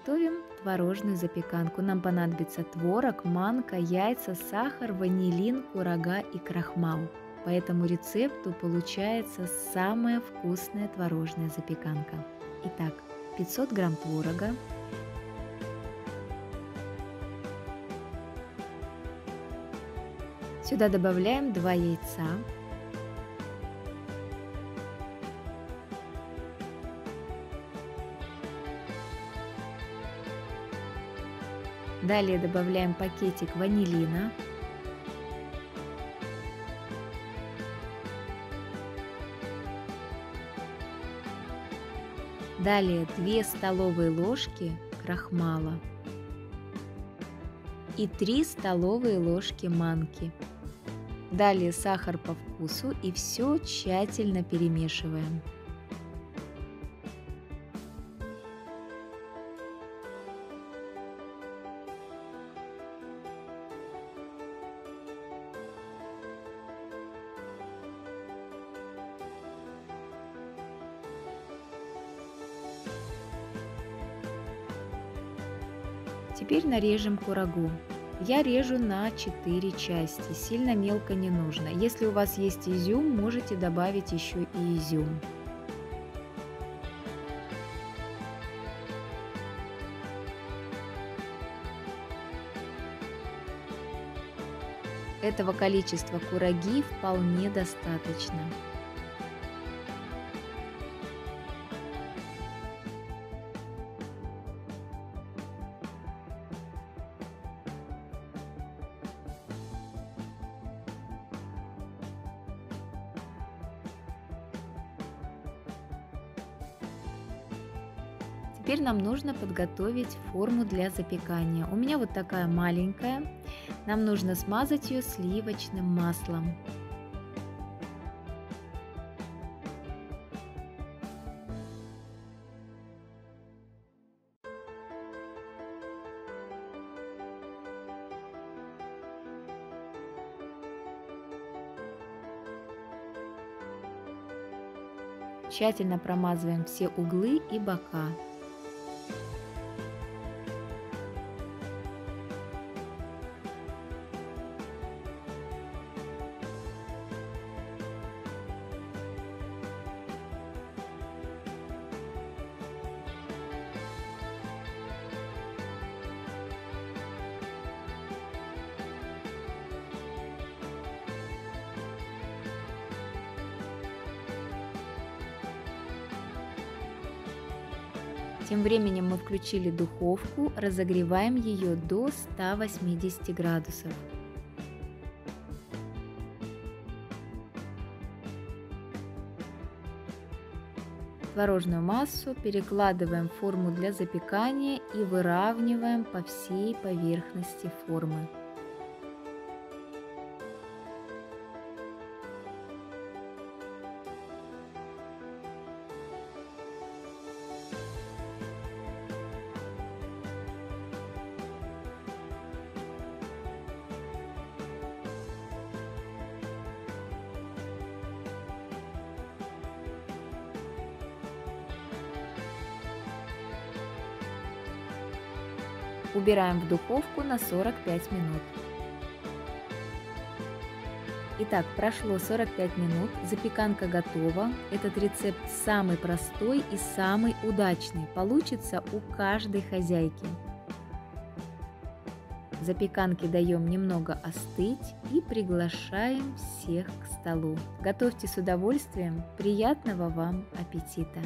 Готовим творожную запеканку. Нам понадобится творог, манка, яйца, сахар, ванилин, курага и крахмал. По этому рецепту получается самая вкусная творожная запеканка. Итак, 500 грамм творога, Сюда добавляем 2 яйца, Далее добавляем пакетик ванилина. Далее 2 столовые ложки крахмала и 3 столовые ложки манки. Далее сахар по вкусу и все тщательно перемешиваем. Теперь нарежем курагу. Я режу на 4 части, сильно мелко не нужно. Если у вас есть изюм, можете добавить еще и изюм. Этого количества кураги вполне достаточно. Теперь нам нужно подготовить форму для запекания. У меня вот такая маленькая. Нам нужно смазать ее сливочным маслом. Тщательно промазываем все углы и бока. Тем временем мы включили духовку, разогреваем ее до 180 градусов. Творожную массу перекладываем в форму для запекания и выравниваем по всей поверхности формы. Убираем в духовку на 45 минут. Итак, прошло 45 минут, запеканка готова. Этот рецепт самый простой и самый удачный. Получится у каждой хозяйки. Запеканке даем немного остыть и приглашаем всех к столу. Готовьте с удовольствием. Приятного вам аппетита!